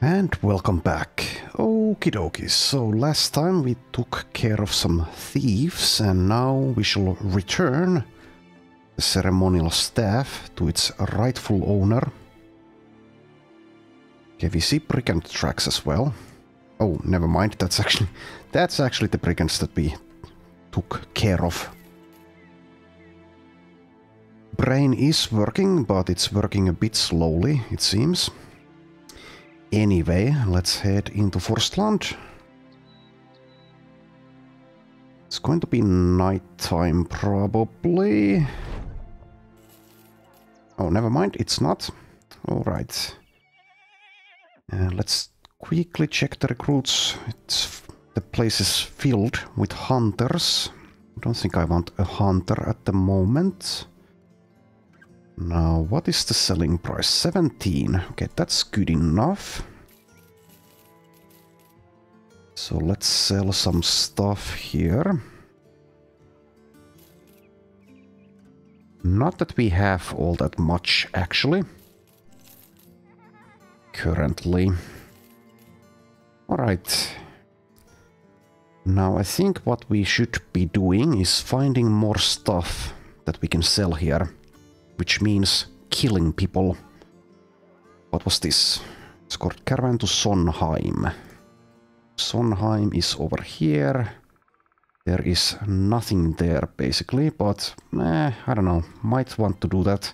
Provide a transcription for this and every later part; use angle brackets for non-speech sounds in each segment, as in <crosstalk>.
And welcome back. Okie dokie, so last time we took care of some thieves and now we shall return the ceremonial staff to its rightful owner. Okay, we see brigand tracks as well. Oh, never mind, that's actually <laughs> that's actually the brigands that we took care of. Brain is working, but it's working a bit slowly, it seems. Anyway, let's head into Forstland. It's going to be nighttime, probably. Oh, never mind, it's not. Alright. Uh, let's quickly check the recruits. It's, the place is filled with hunters. I don't think I want a hunter at the moment. Now, what is the selling price? 17. Okay, that's good enough. So let's sell some stuff here. Not that we have all that much, actually. Currently. Alright. Now I think what we should be doing is finding more stuff that we can sell here which means killing people. What was this? Escort caravan to Sonheim. Sonheim is over here. There is nothing there basically, but eh, I don't know, might want to do that.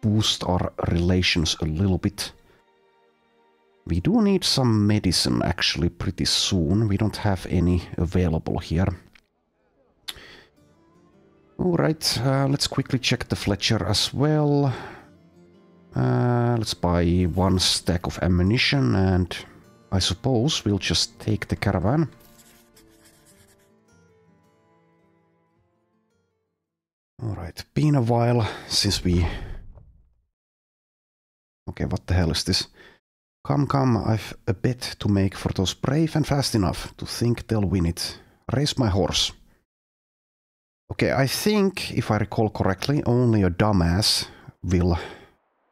Boost our relations a little bit. We do need some medicine actually pretty soon. We don't have any available here. Alright, uh, let's quickly check the Fletcher as well. Uh, let's buy one stack of ammunition and I suppose we'll just take the caravan. Alright, been a while since we... Okay, what the hell is this? Come, come, I've a bet to make for those brave and fast enough to think they'll win it. Raise my horse. Okay, I think, if I recall correctly, only a dumbass will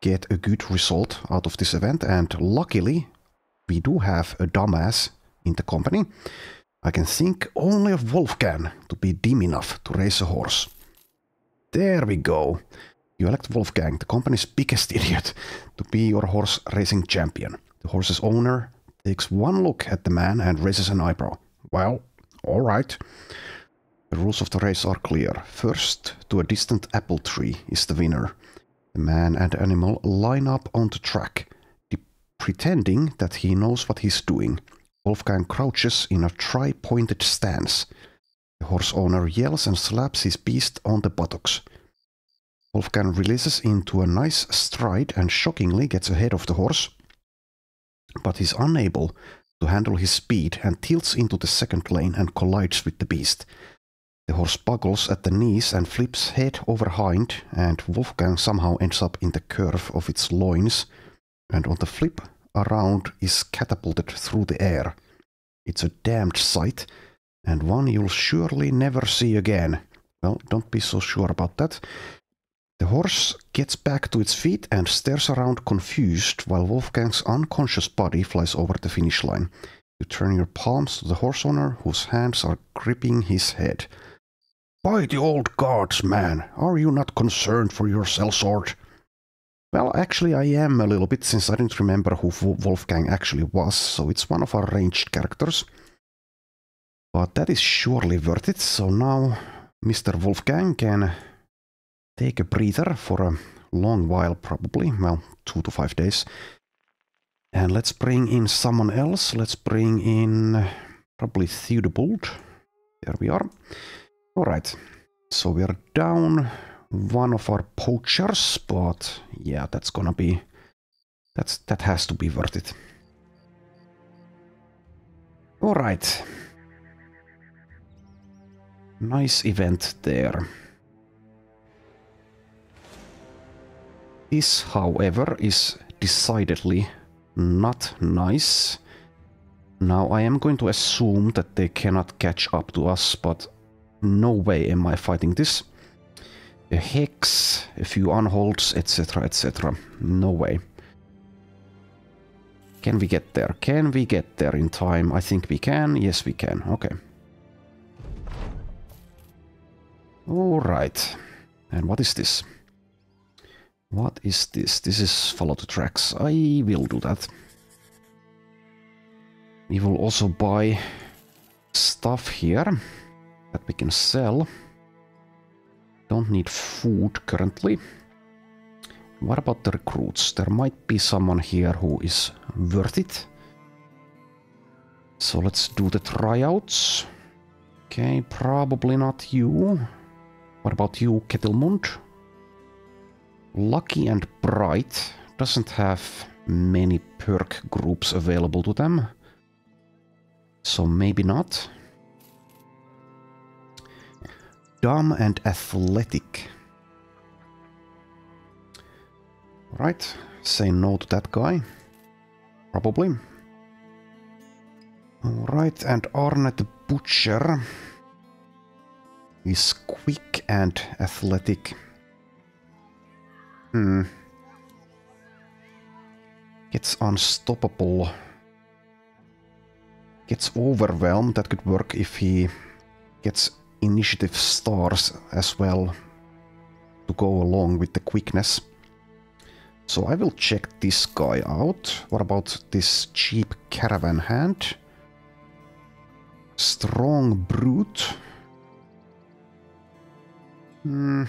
get a good result out of this event, and luckily, we do have a dumbass in the company. I can think only of Wolfgang to be dim enough to race a horse. There we go. You elect Wolfgang, the company's biggest <laughs> idiot, to be your horse racing champion. The horse's owner takes one look at the man and raises an eyebrow. Well, alright. The rules of the race are clear. First, to a distant apple tree is the winner. The man and animal line up on the track, pretending that he knows what he's doing. Wolfgang crouches in a tri-pointed stance. The horse owner yells and slaps his beast on the buttocks. Wolfgang releases into a nice stride and shockingly gets ahead of the horse, but is unable to handle his speed and tilts into the second lane and collides with the beast. The horse buckles at the knees and flips head over hind, and Wolfgang somehow ends up in the curve of its loins, and on the flip around is catapulted through the air. It's a damned sight, and one you'll surely never see again. Well, don't be so sure about that. The horse gets back to its feet and stares around confused while Wolfgang's unconscious body flies over the finish line. You turn your palms to the horse owner, whose hands are gripping his head. By the old gods, man, are you not concerned for your sellsword? Well, actually I am a little bit, since I didn't remember who Wolfgang actually was, so it's one of our ranged characters. But that is surely worth it, so now Mr. Wolfgang can take a breather for a long while probably, well, two to five days. And let's bring in someone else, let's bring in probably Theodobald. There we are. Alright, so we're down one of our poachers, but yeah, that's gonna be... That's, that has to be worth it. Alright. Nice event there. This, however, is decidedly not nice. Now I am going to assume that they cannot catch up to us, but no way am I fighting this. A hex, a few unholds, etc, etc. No way. Can we get there? Can we get there in time? I think we can. Yes, we can. Okay. Alright. And what is this? What is this? This is follow the tracks. I will do that. We will also buy stuff here that we can sell. Don't need food currently. What about the recruits? There might be someone here who is worth it. So let's do the tryouts. Okay, probably not you. What about you, Kettlemund? Lucky and Bright doesn't have many perk groups available to them. So maybe not. Dumb and Athletic. Right, say no to that guy. Probably. Alright, and Arne the Butcher is quick and athletic. Hmm. Gets unstoppable. Gets overwhelmed. That could work if he gets initiative stars as well to go along with the quickness. So I will check this guy out. What about this cheap caravan hand? Strong brute. Hmm,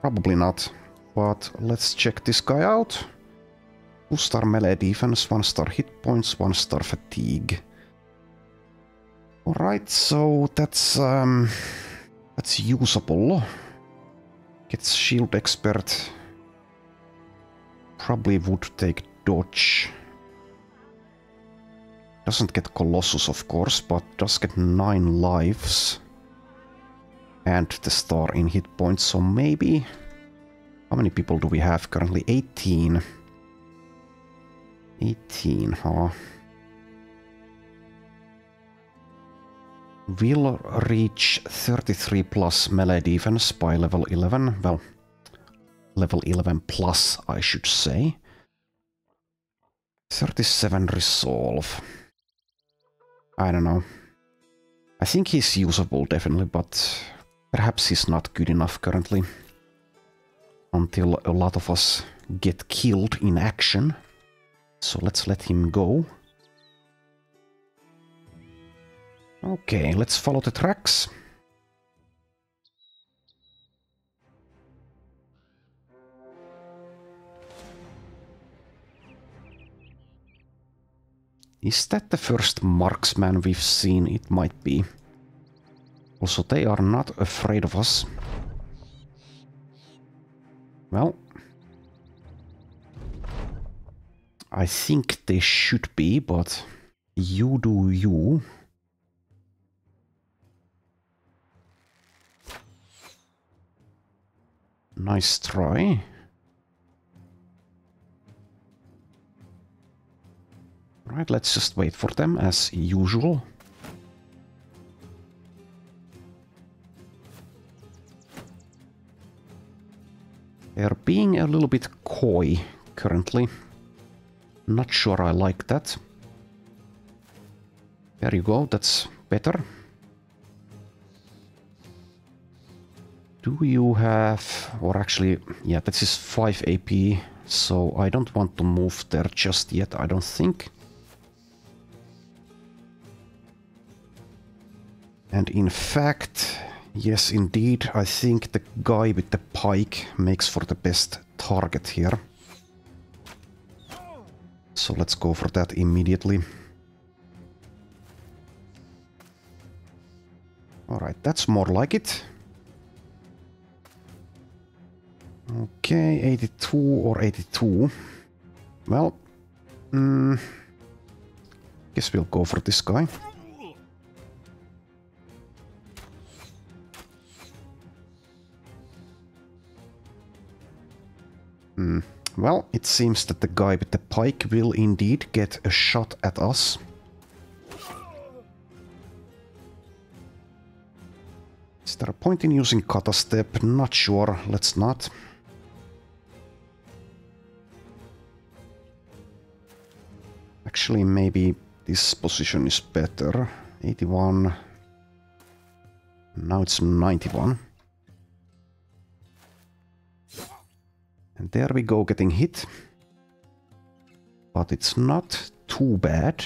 probably not. But let's check this guy out. 2 star melee defense, 1 star hit points, 1 star fatigue. Alright, so that's um that's usable. Gets shield expert. Probably would take dodge. Doesn't get Colossus of course, but does get 9 lives and the star in hit points. So maybe... How many people do we have currently? 18. 18, huh? Will reach 33 plus melee defense by level 11. Well, level 11 plus, I should say. 37 resolve. I don't know. I think he's usable, definitely, but Perhaps he's not good enough currently. Until a lot of us get killed in action. So let's let him go. Okay, let's follow the tracks. Is that the first marksman we've seen? It might be. Also, they are not afraid of us. Well. I think they should be, but you do you. Nice try. Right, let's just wait for them as usual. They're being a little bit coy currently. Not sure I like that. There you go, that's better. Do you have... or actually, yeah, this is 5 AP, so I don't want to move there just yet, I don't think. And in fact, Yes, indeed. I think the guy with the pike makes for the best target here. So let's go for that immediately. Alright, that's more like it. Okay, 82 or 82. Well, mm, guess we'll go for this guy. Hmm. Well, it seems that the guy with the pike will indeed get a shot at us. Is there a point in using kata step? Not sure. Let's not. Actually, maybe this position is better. 81. Now it's 91. And there we go, getting hit. But it's not too bad.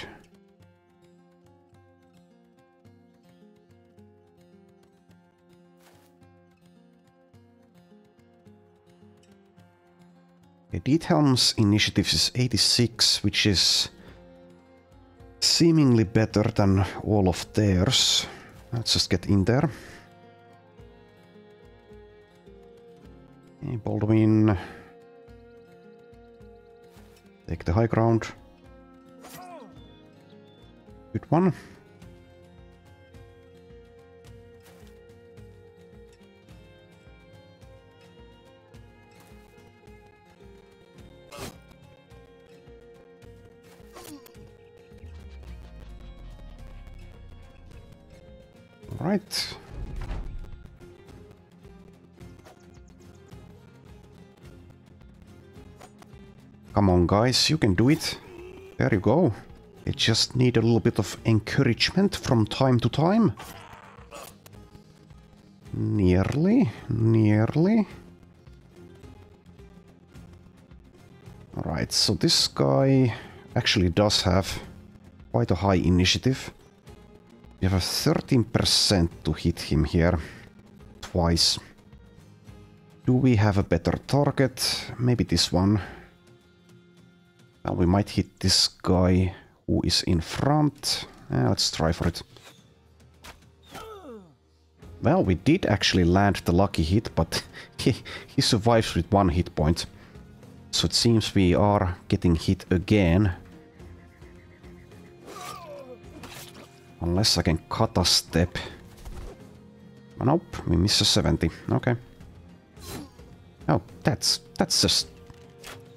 Diethelm's initiative is 86, which is seemingly better than all of theirs. Let's just get in there. Okay, Baldwin. Take the high ground. Good one. Right. Come on, guys, you can do it. There you go. They just need a little bit of encouragement from time to time. Nearly, nearly. Alright, so this guy actually does have quite a high initiative. We have a 13% to hit him here. Twice. Do we have a better target? Maybe this one. Well, we might hit this guy who is in front. Uh, let's try for it. Well, we did actually land the lucky hit, but <laughs> he, he survives with one hit point. So it seems we are getting hit again. Unless I can kata step. Nope, we miss a 70. Okay. Oh, that's that's just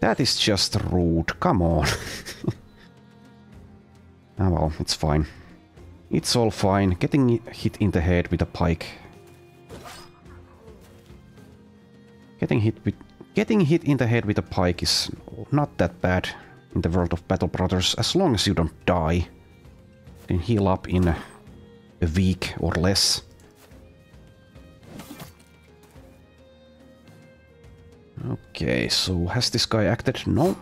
that is just rude. Come on. <laughs> ah well, it's fine. It's all fine. Getting hit in the head with a pike. Getting hit with getting hit in the head with a pike is not that bad in the world of Battle Brothers as long as you don't die. Can heal up in a, week or less. Okay, so has this guy acted? No.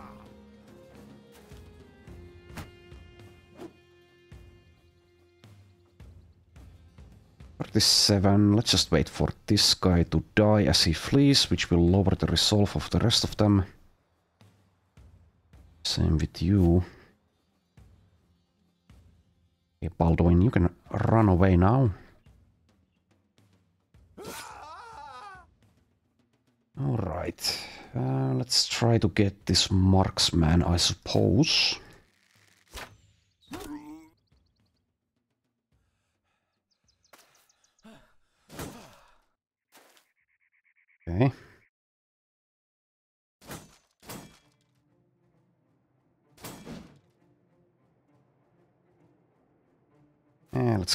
Thirty-seven. Let's just wait for this guy to die as he flees, which will lower the resolve of the rest of them. Same with you. Okay, Baldwin, you can run away now. Alright, uh, let's try to get this marksman, I suppose.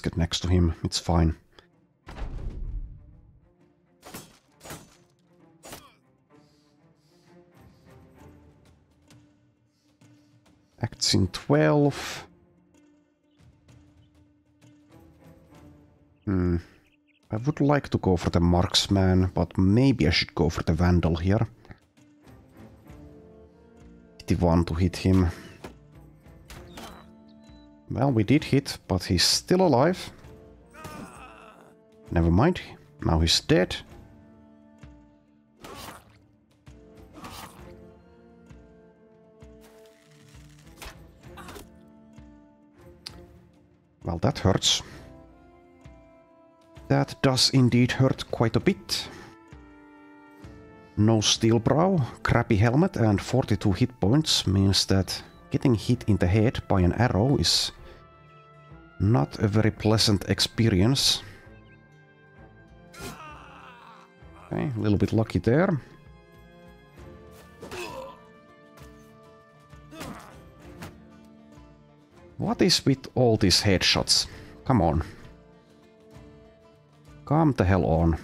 Get next to him, it's fine. Acts in 12. Hmm. I would like to go for the marksman, but maybe I should go for the vandal here. 81 to hit him. Well, we did hit, but he's still alive. Never mind. Now he's dead. Well, that hurts. That does indeed hurt quite a bit. No steel brow, crappy helmet and 42 hit points means that getting hit in the head by an arrow is not a very pleasant experience. Okay, a little bit lucky there. What is with all these headshots? Come on. Come the hell on.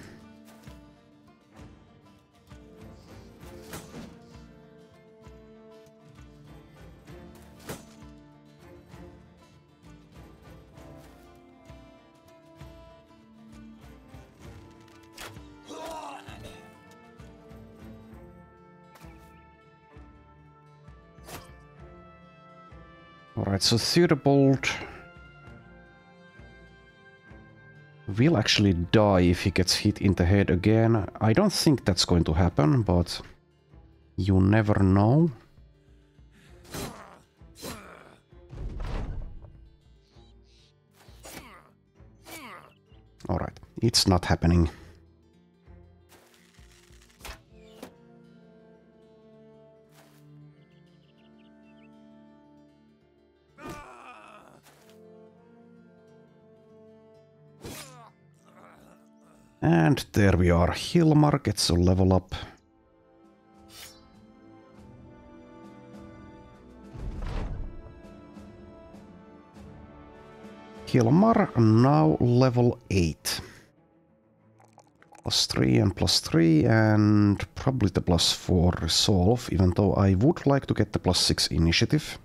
Alright, so Theodobald will actually die if he gets hit in the head again. I don't think that's going to happen, but you never know. Alright, it's not happening. And there we are. Hilmar gets a level up. Hilmar now level 8. Plus 3 and plus 3 and probably the plus 4 resolve, even though I would like to get the plus 6 initiative.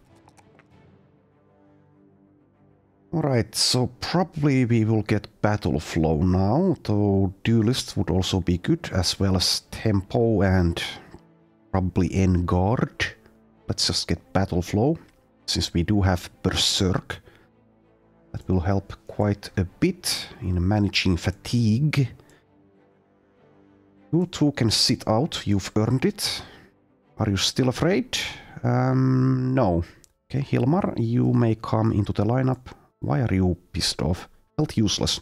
Alright, so probably we will get battle flow now, though duelist would also be good, as well as tempo and probably guard. Let's just get battle flow, since we do have berserk. That will help quite a bit in managing fatigue. You two can sit out, you've earned it. Are you still afraid? Um, no. Okay, Hilmar, you may come into the lineup. Why are you pissed off? Felt useless.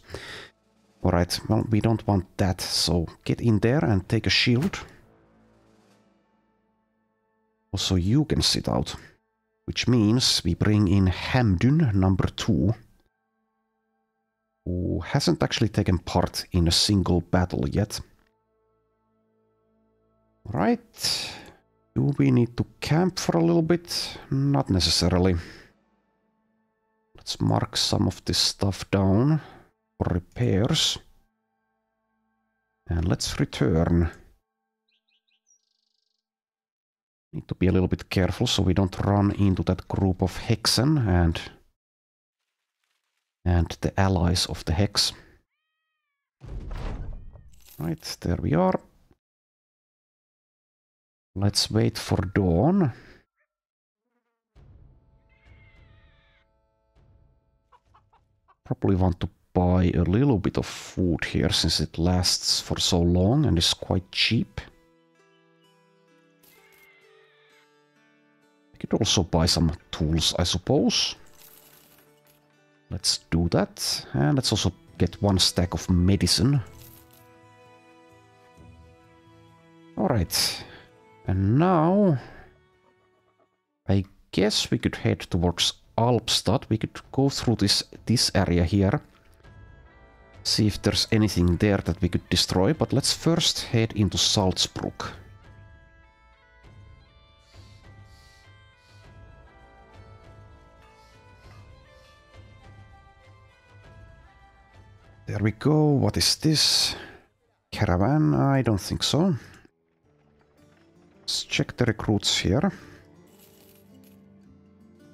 Alright, well, we don't want that, so get in there and take a shield. Also, you can sit out. Which means we bring in Hamdun, number two, who hasn't actually taken part in a single battle yet. Right. Do we need to camp for a little bit? Not necessarily. Let's mark some of this stuff down for repairs. And let's return. Need to be a little bit careful so we don't run into that group of Hexen and and the allies of the Hex. Right, there we are. Let's wait for dawn. Probably want to buy a little bit of food here since it lasts for so long and is quite cheap. I could also buy some tools, I suppose. Let's do that. And let's also get one stack of medicine. Alright. And now... I guess we could head towards Alpstad. We could go through this, this area here. See if there's anything there that we could destroy, but let's first head into Salzburg. There we go. What is this? Caravan? I don't think so. Let's check the recruits here.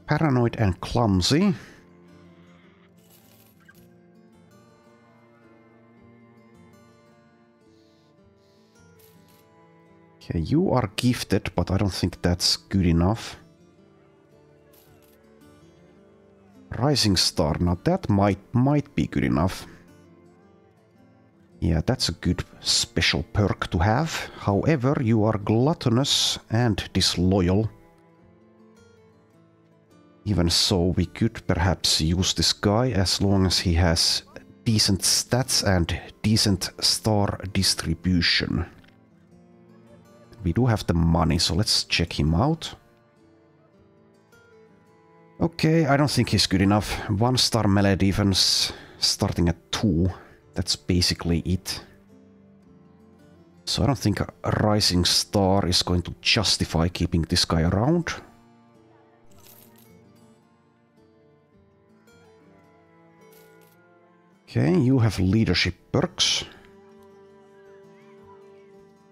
Paranoid and clumsy. Okay, you are gifted, but I don't think that's good enough. Rising Star, now that might might be good enough. Yeah, that's a good special perk to have. However, you are gluttonous and disloyal. Even so, we could perhaps use this guy as long as he has decent stats and decent star distribution. We do have the money, so let's check him out. Okay, I don't think he's good enough. One star melee defense, starting at two. That's basically it. So I don't think a Rising Star is going to justify keeping this guy around. Okay, you have leadership perks.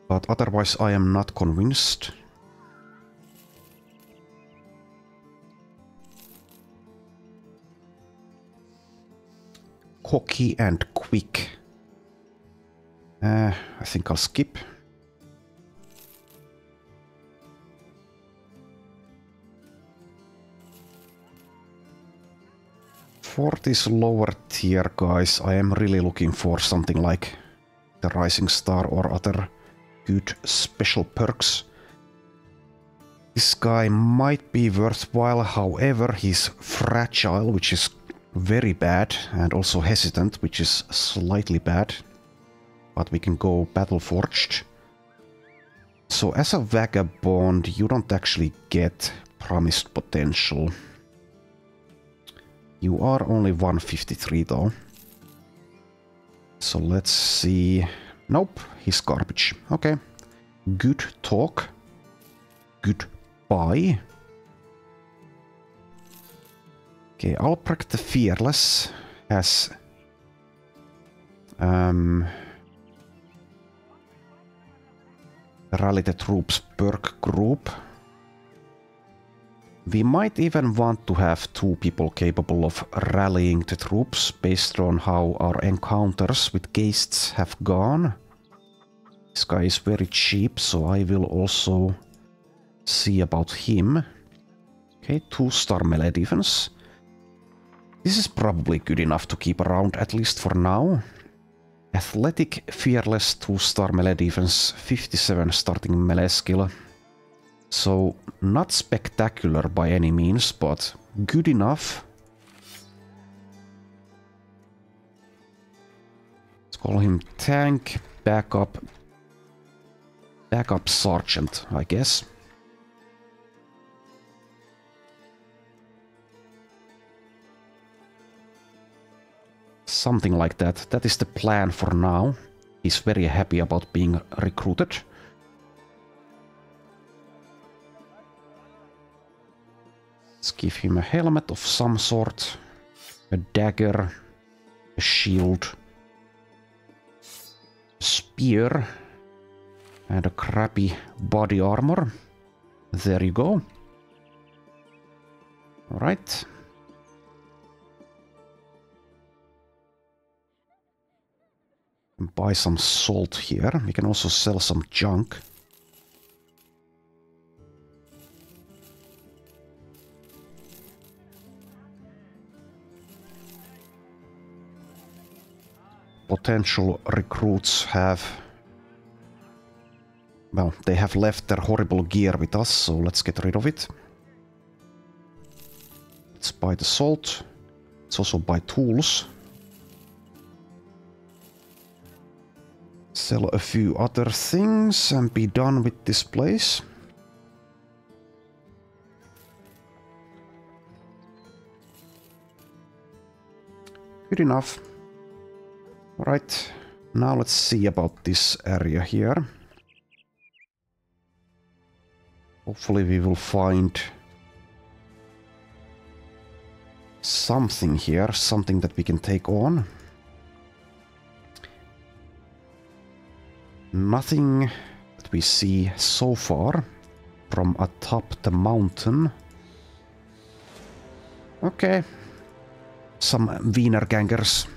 But otherwise I am not convinced. Cocky and quick. Uh, I think I'll skip. For these lower tier guys, I am really looking for something like the Rising Star or other good special perks. This guy might be worthwhile, however, he's fragile, which is very bad, and also hesitant, which is slightly bad. But we can go Battle Forged. So as a Vagabond, you don't actually get promised potential. You are only 153 though. So let's see. Nope, he's garbage. Okay. Good talk. Goodbye. Okay, Albrecht the Fearless has um, Rally the Troops perk group. We might even want to have two people capable of rallying the troops based on how our encounters with geists have gone. This guy is very cheap, so I will also see about him. Okay, two star melee defense. This is probably good enough to keep around at least for now. Athletic, fearless, 2-star melee defense, 57 starting melee skill. So, not spectacular by any means, but good enough. Let's call him tank, backup, backup sergeant, I guess. Something like that. That is the plan for now. He's very happy about being recruited. Let's give him a helmet of some sort. A dagger. A shield. A spear. And a crappy body armor. There you go. Alright. buy some salt here. We can also sell some junk. Potential recruits have... Well, they have left their horrible gear with us, so let's get rid of it. Let's buy the salt. Let's also buy tools. sell a few other things and be done with this place. Good enough. Alright, now let's see about this area here. Hopefully we will find something here, something that we can take on. Nothing that we see so far from atop the mountain. Okay. Some Wiedergangers.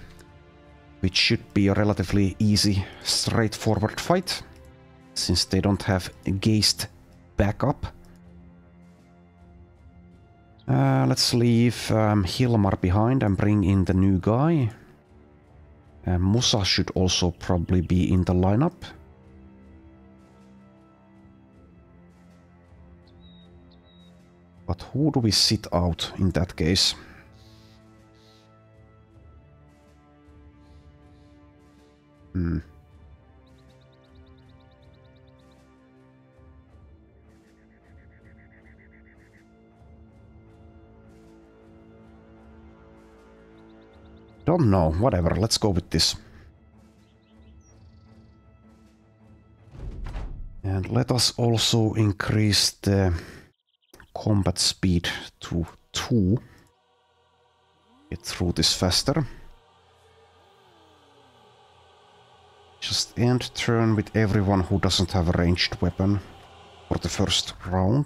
Which should be a relatively easy, straightforward fight. Since they don't have Geist backup. Uh, let's leave um, Hilmar behind and bring in the new guy. Uh, Musa should also probably be in the lineup. But who do we sit out in that case? Hmm. Don't know, whatever, let's go with this. And let us also increase the combat speed to 2. Get through this faster. Just end turn with everyone who doesn't have a ranged weapon for the first round.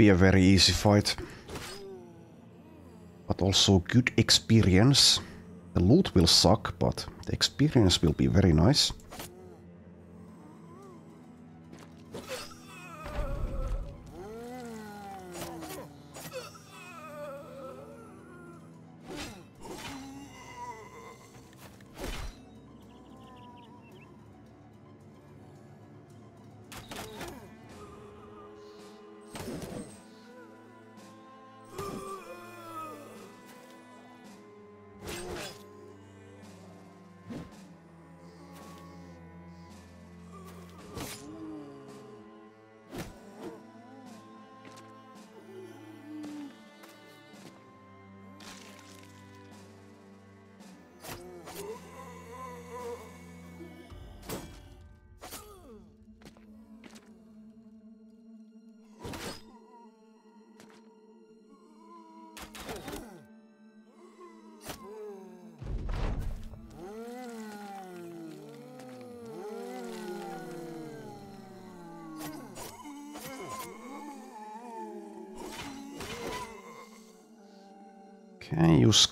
Be a very easy fight. But also good experience. The loot will suck, but the experience will be very nice.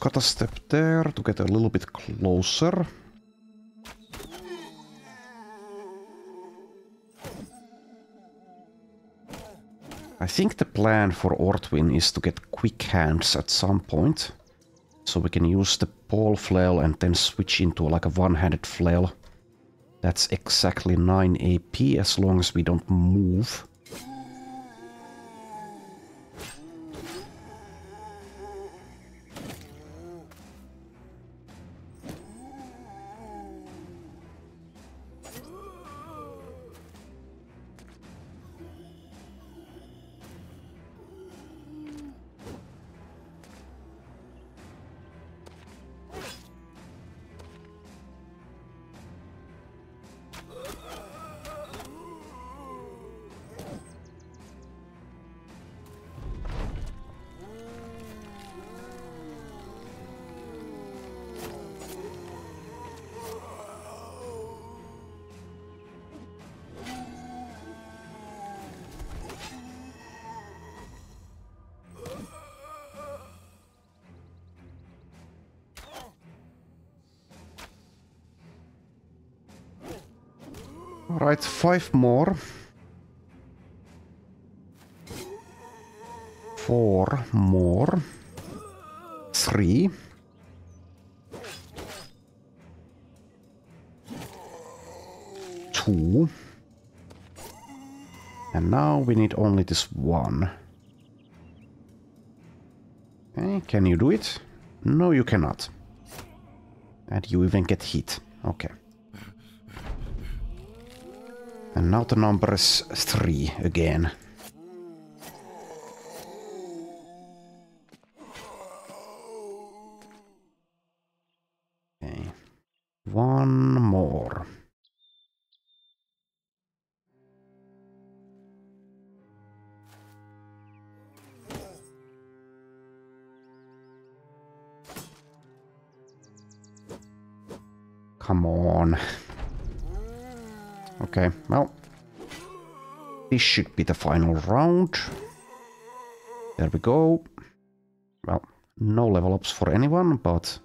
Cut a step there to get a little bit closer. I think the plan for Ortwin is to get quick hands at some point. So we can use the ball flail and then switch into like a one-handed flail. That's exactly 9 AP as long as we don't move. Alright, five more. Four more. Three. Two. And now we need only this one. Okay, can you do it? No, you cannot. And you even get hit. Okay. And now the number is three again. This should be the final round. There we go. Well, no level ups for anyone, but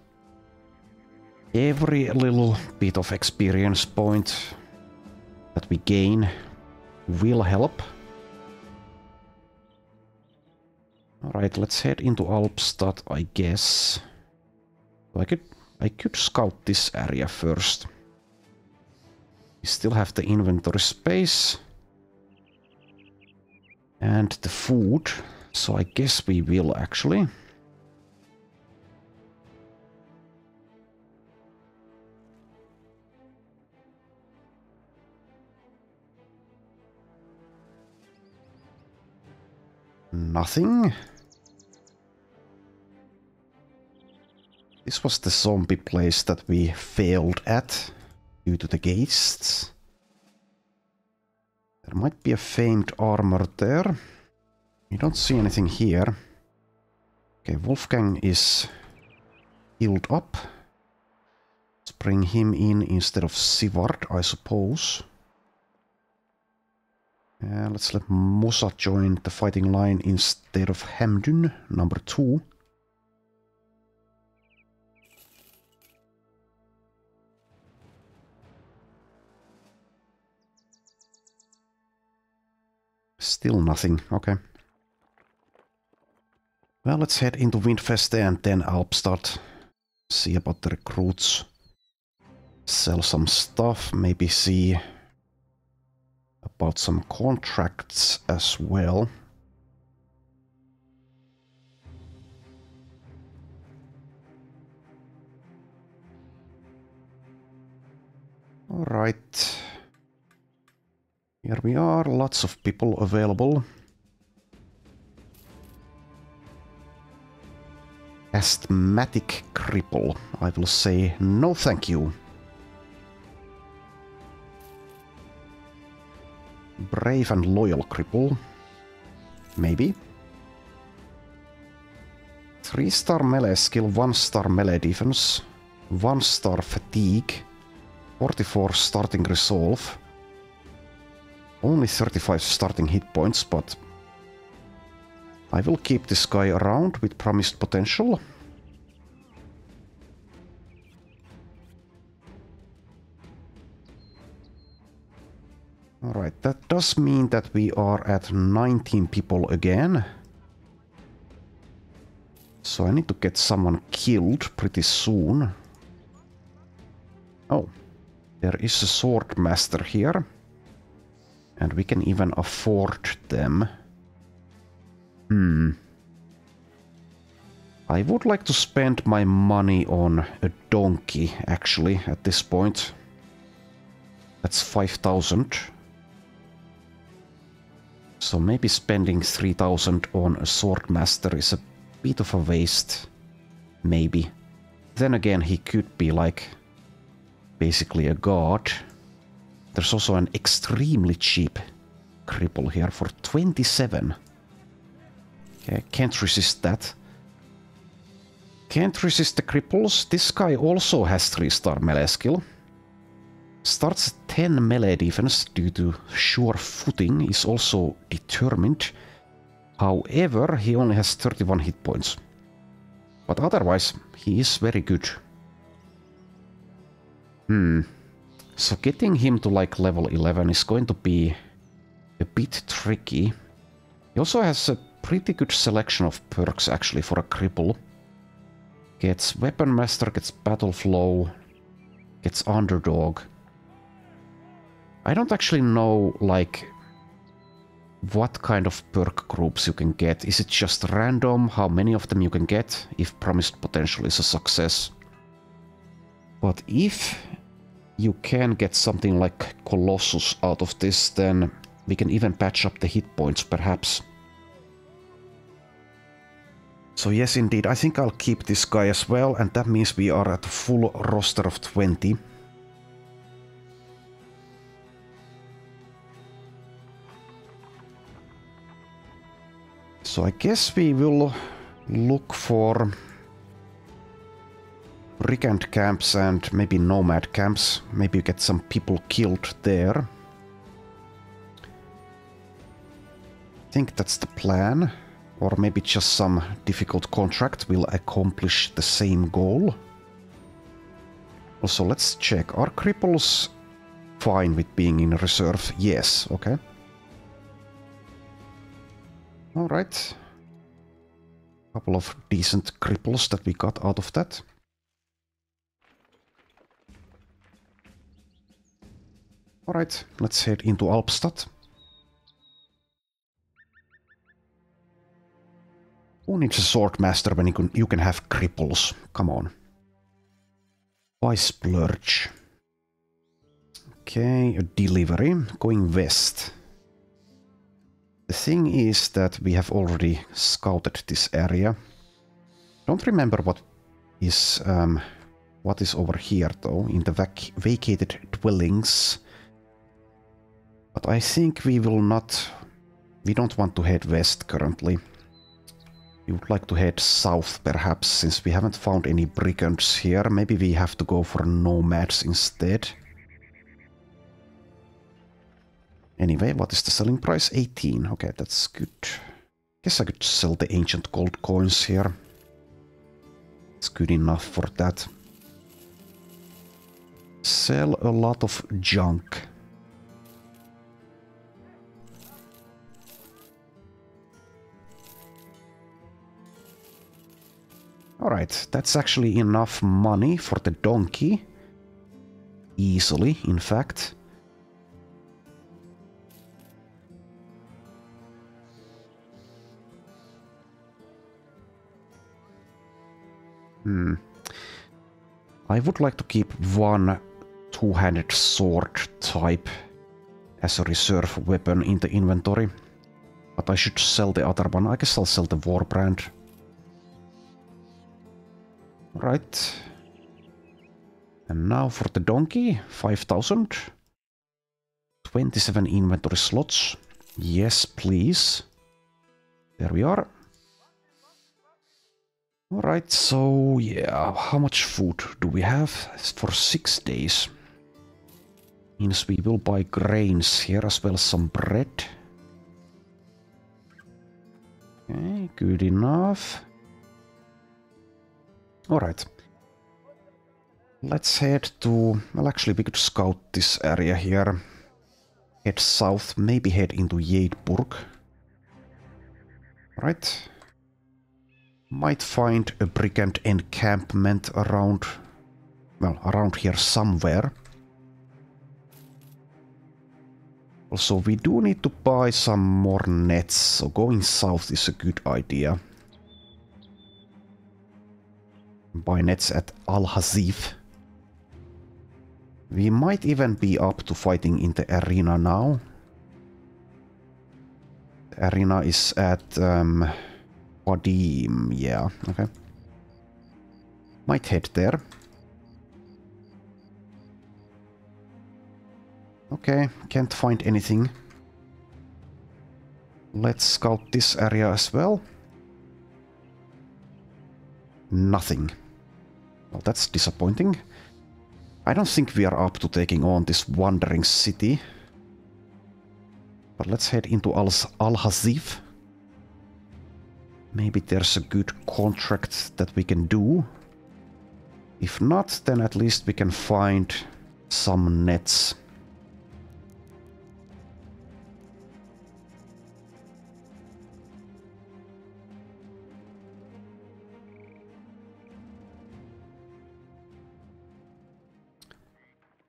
every little bit of experience point that we gain will help. Alright, let's head into Alpstad, I guess. I could I could scout this area first. We still have the inventory space. And the food. So I guess we will actually. Nothing. This was the zombie place that we failed at due to the ghasts. There might be a famed armor there. We don't see anything here. Okay, Wolfgang is healed up. Let's bring him in instead of Sivard, I suppose. Uh, let's let Musa join the fighting line instead of Hamdun, number two. Still nothing, okay. Well, let's head into Windfeste and then Alpstad. See about the recruits. Sell some stuff, maybe see about some contracts as well. All right. Here we are, lots of people available. Asthmatic cripple. I will say no thank you. Brave and loyal cripple. Maybe. 3 star melee skill, 1 star melee defense, 1 star fatigue, 44 starting resolve. Only 35 starting hit points, but I will keep this guy around with promised potential. Alright, that does mean that we are at 19 people again. So I need to get someone killed pretty soon. Oh, there is a sword master here. And we can even afford them. Hmm. I would like to spend my money on a donkey, actually, at this point. That's 5,000. So maybe spending 3000 on a swordmaster is a bit of a waste. Maybe. Then again, he could be like basically a god. There's also an extremely cheap cripple here for 27. Okay, can't resist that. Can't resist the cripples. This guy also has 3 star melee skill. Starts 10 melee defense due to sure footing, is also determined. However, he only has 31 hit points. But otherwise, he is very good. Hmm. So getting him to like level 11 is going to be a bit tricky. He also has a pretty good selection of perks actually for a cripple. Gets Weapon Master, gets Battle Flow, gets Underdog. I don't actually know, like, what kind of perk groups you can get. Is it just random, how many of them you can get, if promised potential is a success? But if you can get something like Colossus out of this, then we can even patch up the hit points, perhaps. So yes, indeed, I think I'll keep this guy as well, and that means we are at a full roster of 20. So I guess we will look for brigand camps and maybe nomad camps. Maybe you get some people killed there. I think that's the plan. Or maybe just some difficult contract will accomplish the same goal. Also, let's check. Are cripples fine with being in reserve? Yes, okay. Alright. Couple of decent cripples that we got out of that. Alright, let's head into Alpstad. Who needs a sword master when you can, you can have cripples? Come on. Why splurge? Okay, a delivery going west. The thing is that we have already scouted this area. Don't remember what is um, what is over here though, in the vac vacated dwellings. But I think we will not... We don't want to head west currently. We would like to head south perhaps, since we haven't found any brigands here. Maybe we have to go for nomads instead. Anyway, what is the selling price? 18. Okay, that's good. Guess I could sell the ancient gold coins here. It's good enough for that. Sell a lot of junk. Alright, that's actually enough money for the donkey. Easily, in fact. Hmm. I would like to keep one two-handed sword type as a reserve weapon in the inventory. But I should sell the other one. I guess I'll sell the Warbrand. Right. And now for the donkey, 5000. 27 inventory slots. Yes, please. There we are. Alright, so yeah, how much food do we have? for six days. Means we will buy grains here as well as some bread. Okay, good enough. Alright. Let's head to... Well, actually, we could scout this area here. Head south, maybe head into Yeidburg. Right might find a brigand encampment around, well, around here somewhere. Also, we do need to buy some more nets, so going south is a good idea. Buy nets at Al-Hazif. We might even be up to fighting in the arena now. The arena is at... Um, Wadim, yeah, okay. Might head there. Okay, can't find anything. Let's scout this area as well. Nothing. Well, that's disappointing. I don't think we are up to taking on this wandering city. But let's head into Al-Hazif. Maybe there's a good contract that we can do. If not, then at least we can find some nets.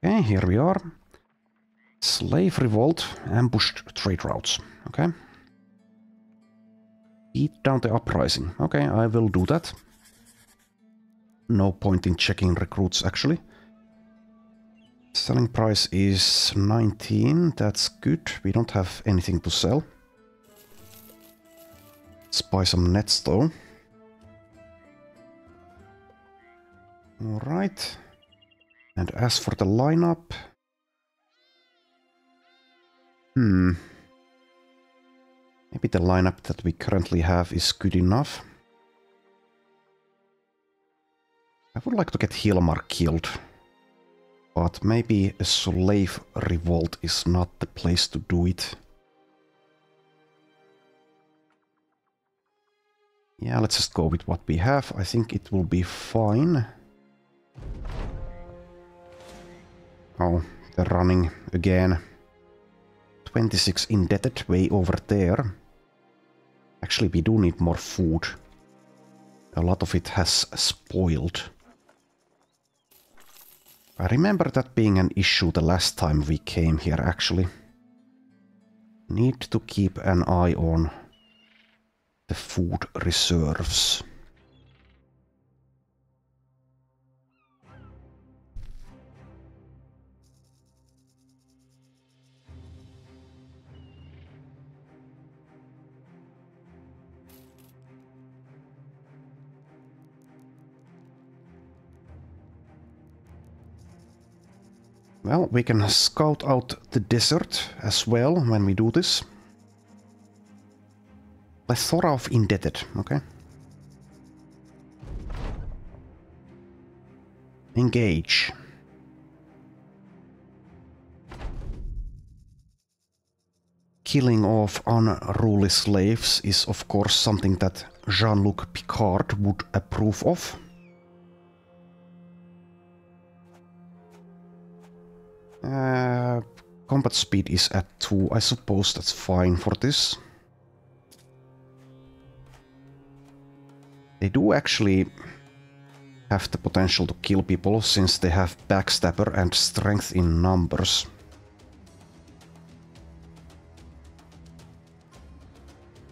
Okay, here we are. Slave revolt, ambushed trade routes. Okay. Beat down the uprising. Okay, I will do that. No point in checking recruits, actually. Selling price is 19. That's good. We don't have anything to sell. Let's buy some nets, though. Alright. And as for the lineup... Hmm... Maybe the lineup that we currently have is good enough. I would like to get Hilmar killed. But maybe a slave revolt is not the place to do it. Yeah, let's just go with what we have. I think it will be fine. Oh, they're running again. 26 indebted way over there. Actually, we do need more food. A lot of it has spoiled. I remember that being an issue the last time we came here, actually. Need to keep an eye on the food reserves. Well, we can scout out the desert as well when we do this. Let's sort of indebted, okay? Engage. Killing of unruly slaves is of course something that Jean-Luc Picard would approve of. Uh, combat speed is at 2. I suppose that's fine for this. They do actually have the potential to kill people since they have backstabber and strength in numbers.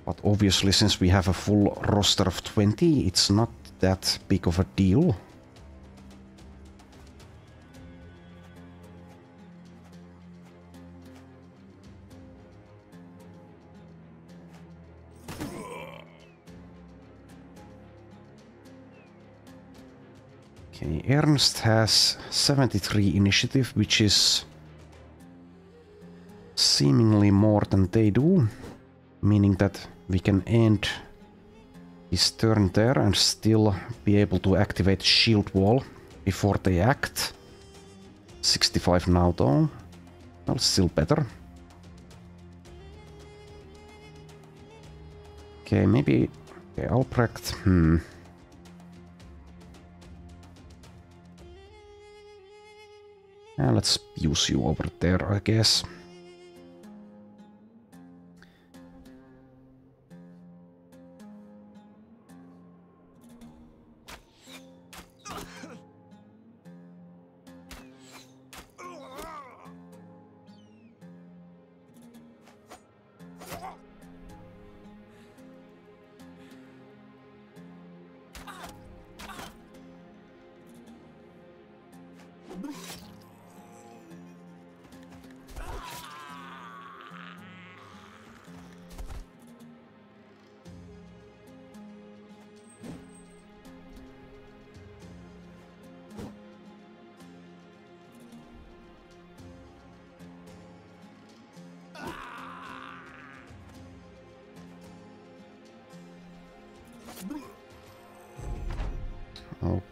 But obviously since we have a full roster of 20, it's not that big of a deal. Okay, Ernst has 73 initiative, which is seemingly more than they do, meaning that we can end his turn there and still be able to activate shield wall before they act. 65 now though. Well, still better. Okay, maybe... Okay, Albrecht, hmm. Let's use you over there, I guess.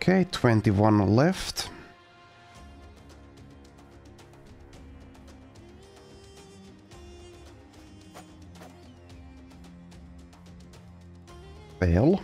Okay, 21 left. Fail.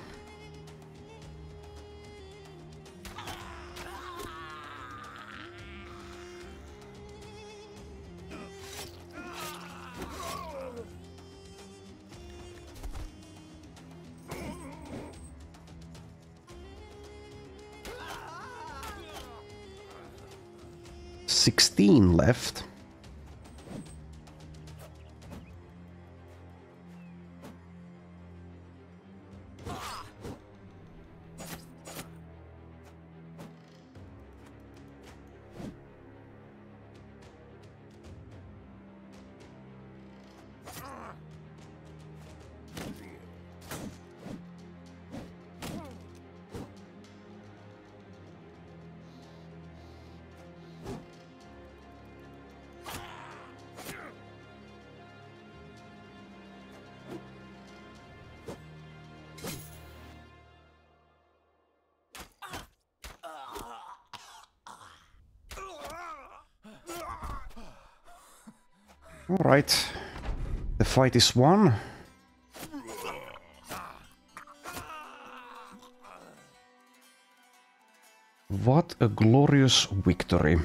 Alright. The fight is won. What a glorious victory.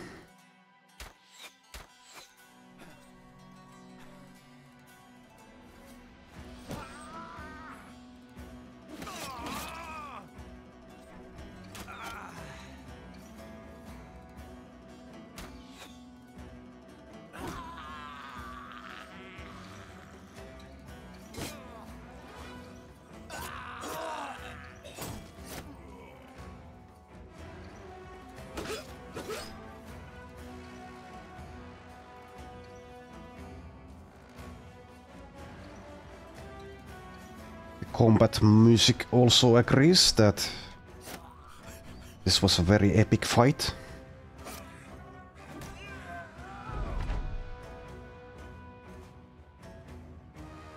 Combat music also agrees that this was a very epic fight.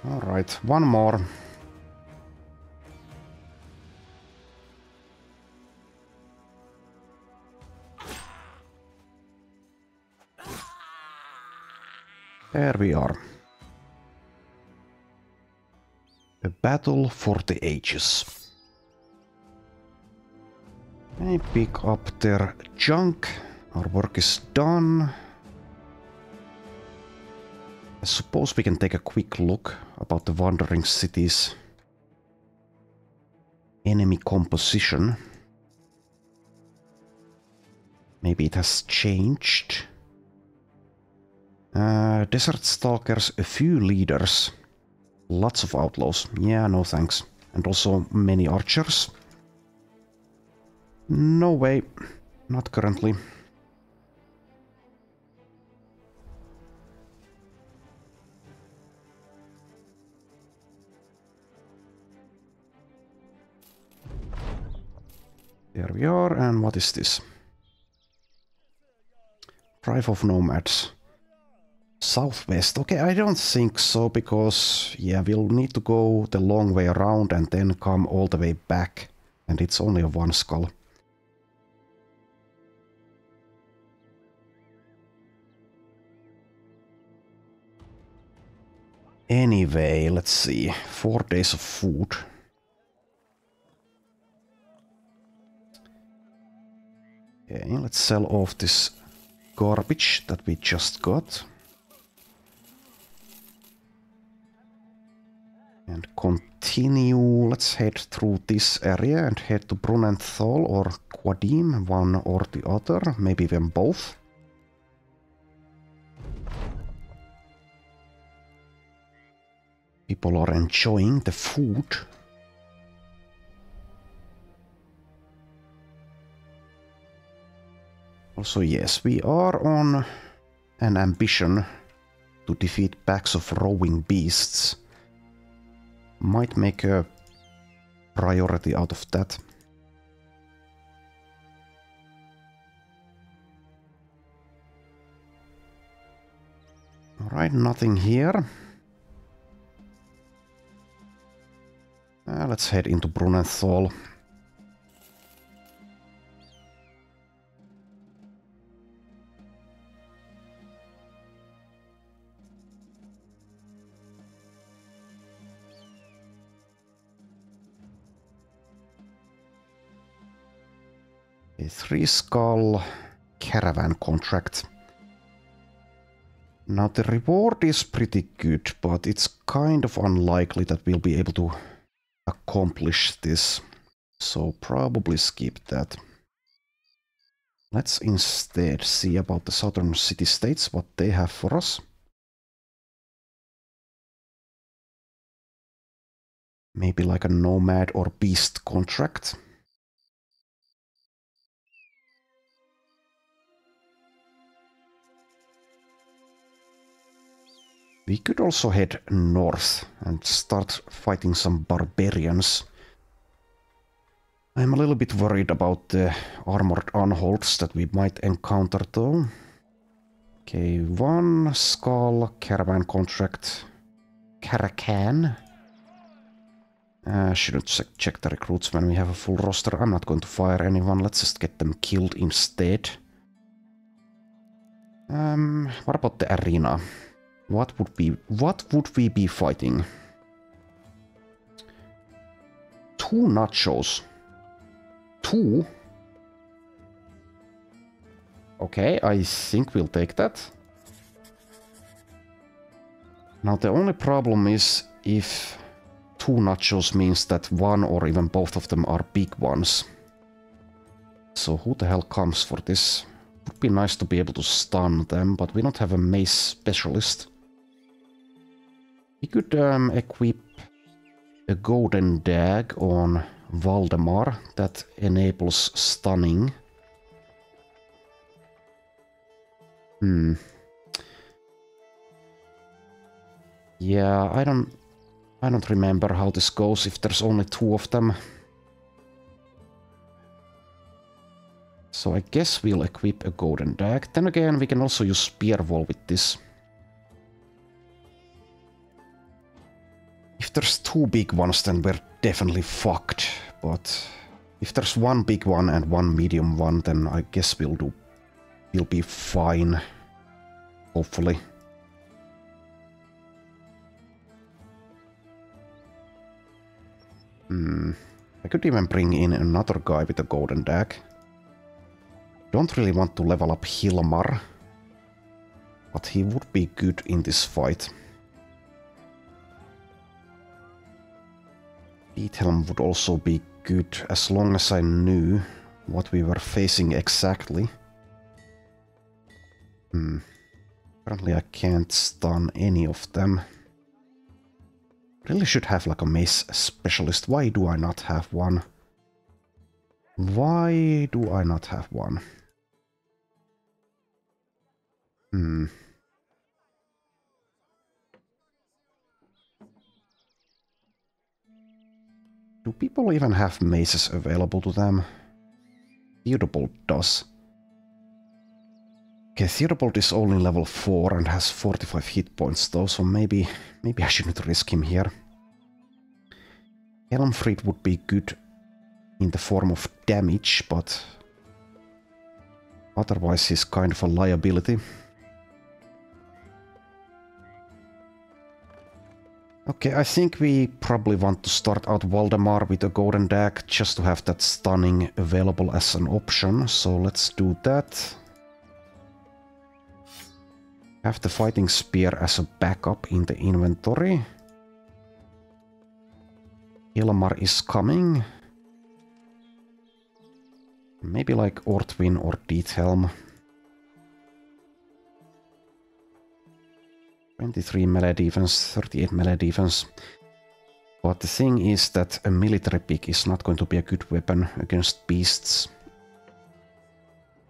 Alright, one more. There we are. Battle for the ages. I pick up their junk. Our work is done. I suppose we can take a quick look about the Wandering Cities enemy composition. Maybe it has changed. Uh, Desert Stalkers, a few leaders. Lots of outlaws. Yeah, no thanks. And also many archers. No way. Not currently. There we are, and what is this? Drive of Nomads. Southwest. Okay, I don't think so, because, yeah, we'll need to go the long way around and then come all the way back. And it's only a one skull. Anyway, let's see. Four days of food. Okay, let's sell off this garbage that we just got. And continue, let's head through this area and head to Brunenthal or Quadim, one or the other, maybe even both. People are enjoying the food. Also, yes, we are on an ambition to defeat packs of rowing beasts. Might make a priority out of that. Alright, nothing here. Uh, let's head into Brunenthal. A three skull caravan contract. Now the reward is pretty good, but it's kind of unlikely that we'll be able to accomplish this. So probably skip that. Let's instead see about the southern city-states, what they have for us. Maybe like a nomad or beast contract. We could also head north and start fighting some barbarians. I'm a little bit worried about the armored unholds that we might encounter though. Okay, one skull caravan contract. Caracan. Uh, shouldn't check the recruits when we have a full roster. I'm not going to fire anyone. Let's just get them killed instead. Um, what about the arena? What would be what would we be fighting? Two nachos. Two? Okay, I think we'll take that. Now the only problem is if two nachos means that one or even both of them are big ones. So who the hell comes for this? Would be nice to be able to stun them, but we don't have a mace specialist. We could um, equip a Goedendag on Valdemar that enables stunning. Hmm. Yeah, I don't I don't remember how this goes if there's only two of them. So I guess we'll equip a Goedendag. Then again, we can also use spear wall with this. There's two big ones, then we're definitely fucked. But if there's one big one and one medium one, then I guess we'll do... We'll be fine. Hopefully. Hmm. I could even bring in another guy with a Goedendag. Don't really want to level up Hilmar. But he would be good in this fight. Diethelm would also be good as long as I knew what we were facing exactly. Hmm. Apparently I can't stun any of them. Really should have like a mace specialist. Why do I not have one? Why do I not have one? Hmm. Do people even have maces available to them? Theodobald does. Okay, Theodobald is only level 4 and has 45 hit points though, so maybe maybe I shouldn't risk him here. Helmfried would be good in the form of damage, but otherwise he's kind of a liability. Okay, I think we probably want to start out Waldemar with a Goedendag just to have that stunning available as an option. So let's do that. Have the Fighting Spear as a backup in the inventory. Ilmar is coming. Maybe like Ortwin or Diethelm. 23 melee defense, 38 melee defense. But the thing is that a military pick is not going to be a good weapon against beasts.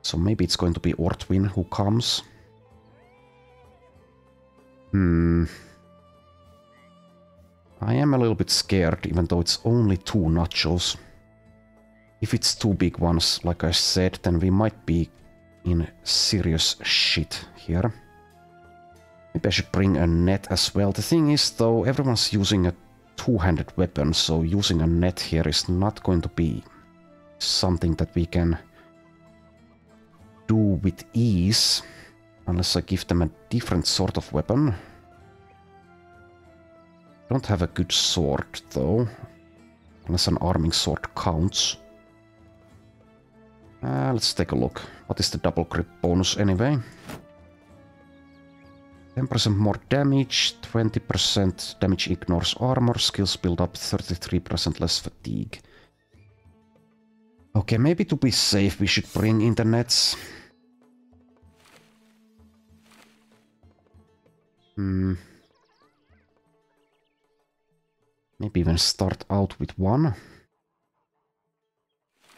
So maybe it's going to be Ortwin who comes. Hmm. I am a little bit scared, even though it's only two nachos. If it's two big ones, like I said, then we might be in serious shit here. Maybe I should bring a net as well. The thing is, though, everyone's using a two-handed weapon, so using a net here is not going to be something that we can do with ease. Unless I give them a different sort of weapon. Don't have a good sword, though. Unless an arming sword counts. Uh, let's take a look. What is the double grip bonus anyway? 10% more damage, 20% damage ignores armor, skills build up 33% less fatigue. Okay, maybe to be safe we should bring in the nets. Hmm. Maybe even start out with one.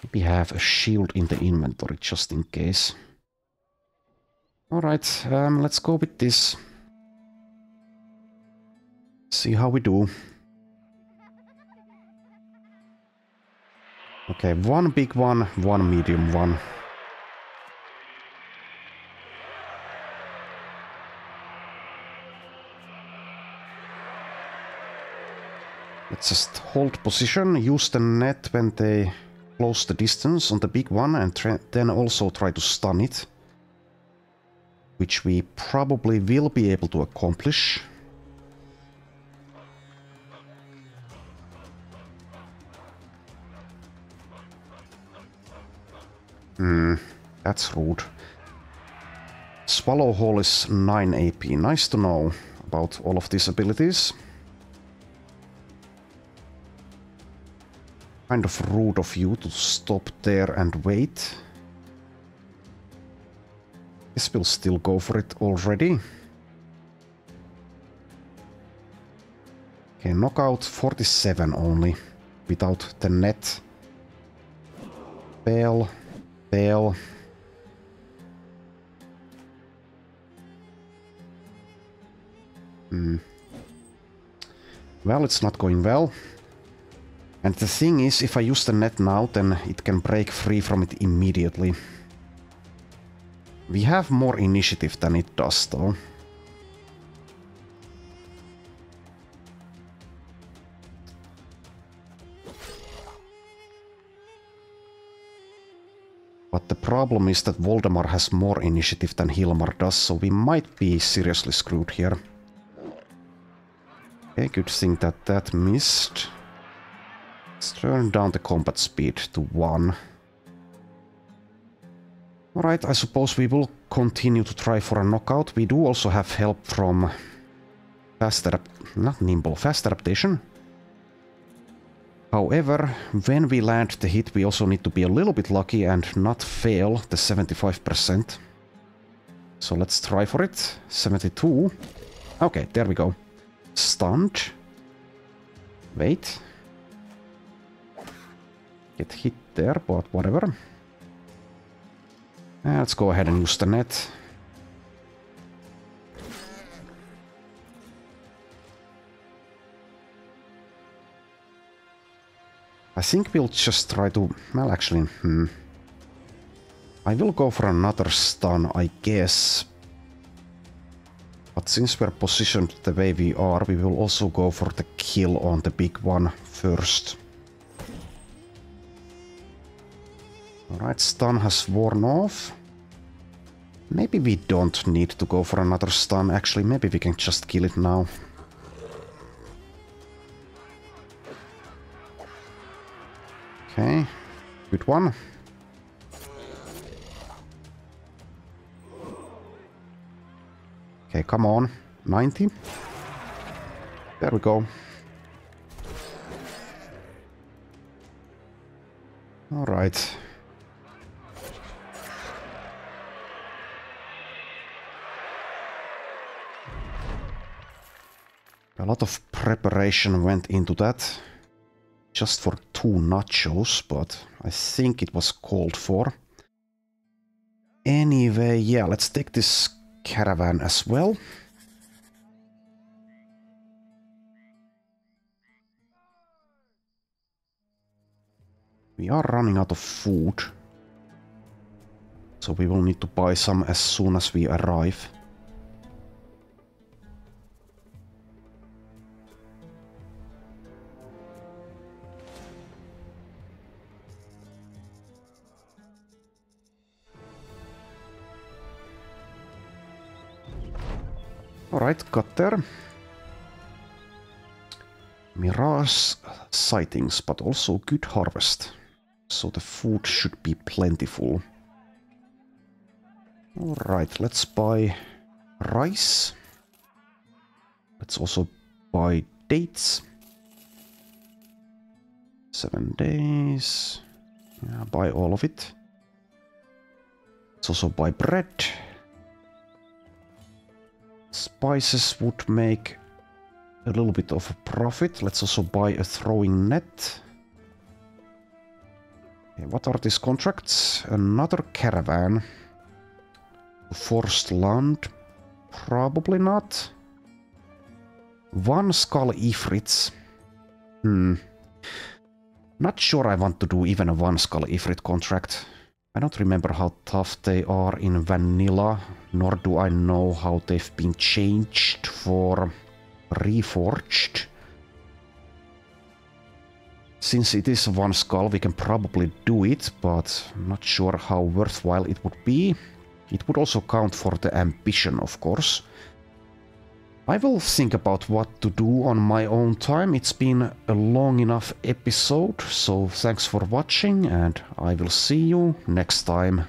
Maybe have a shield in the inventory just in case. Alright, um, let's go with this. See how we do. Okay, one big one, one medium one. Let's just hold position, use the net when they close the distance on the big one and then also try to stun it which we probably will be able to accomplish. Hmm, that's rude. Swallow Whole is 9 AP. Nice to know about all of these abilities. Kind of rude of you to stop there and wait. Guess we'll still go for it already. Okay, knockout 47 only, without the net. Bell, bell. Hmm. Well, it's not going well. And the thing is, if I use the net now, then it can break free from it immediately. We have more initiative than it does, though. But the problem is that Voldemar has more initiative than Hilmar does, so we might be seriously screwed here. Okay, good thing that that missed. Let's turn down the combat speed to 1. Alright, I suppose we will continue to try for a knockout. We do also have help from fast adapt... not nimble, fast adaptation. However, when we land the hit, we also need to be a little bit lucky and not fail the 75%. So let's try for it. 72. Okay, there we go. Stunned. Wait. Get hit there, but whatever. Uh, let's go ahead and use the net. I think we'll just try to... Well, actually, hmm. I will go for another stun, I guess. But since we're positioned the way we are, we will also go for the kill on the big one first. Alright, stun has worn off. Maybe we don't need to go for another stun, actually, maybe we can just kill it now. Okay, good one. Okay, come on. 90. There we go. All right. A lot of preparation went into that just for two nachos, but I think it was called for. Anyway, yeah, let's take this caravan as well. We are running out of food. So we will need to buy some as soon as we arrive. Alright. Mirage sightings, but also good harvest. So the food should be plentiful. Alright, let's buy rice. Let's also buy dates. Seven days. Yeah, buy all of it. Let's also buy bread. Spices would make a little bit of a profit. Let's also buy a throwing net. Okay, what are these contracts? Another caravan. Forced land? Probably not. One skull Ifrits. Hmm. Not sure I want to do even a one skull Ifrit contract. I don't remember how tough they are in vanilla, nor do I know how they've been changed for reforged. Since it is one skull, we can probably do it, but not sure how worthwhile it would be. It would also count for the ambition, of course. I will think about what to do on my own time. It's been a long enough episode, so thanks for watching and I will see you next time.